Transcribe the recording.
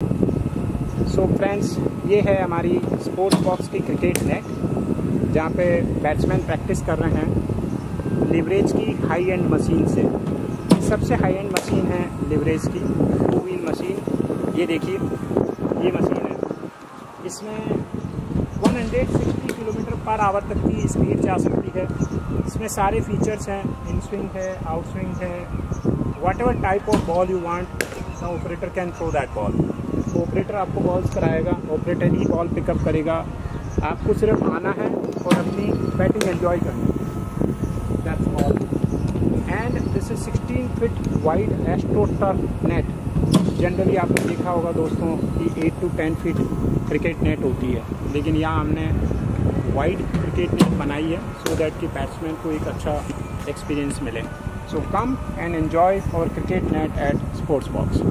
सो so friends ये है हमारी स्पोर्ट्स बॉक्स की क्रिकेट नेट जहाँ पे बैट्समैन प्रैक्टिस कर रहे हैं लिवरेज की हाई एंड मशीन से सबसे हाई एंड मशीन है लिवरेज की टू व्हील मशीन ये देखिए, ये मशीन है। इसमें 160 किलोमीटर पर आवर तक की स्पीड जा सकती है। इसमें सारे फीचर्स हैं इन स्विंग है आउट स्विंग है। Whatever type of ball you want the operator can throw that ball तो ऑपरेटर आपको बॉल्स कराएगा ऑपरेटर ही बॉल पिकअप करेगा। आपको सिर्फ़ आना है और अपनी बैटिंग एंजॉय करनी है। That's all and this is 16 feet wide astroturf net generally आपने देखा होगा दोस्तों कि 8 टू 10 फीट क्रिकेट नेट होती है। लेकिन यहाँ हमने वाइड क्रिकेट नेट बनाई है सो दैट कि बैट्समैन को एक अच्छा एक्सपीरियंस मिले। So come and enjoy our cricket night at Sports Box.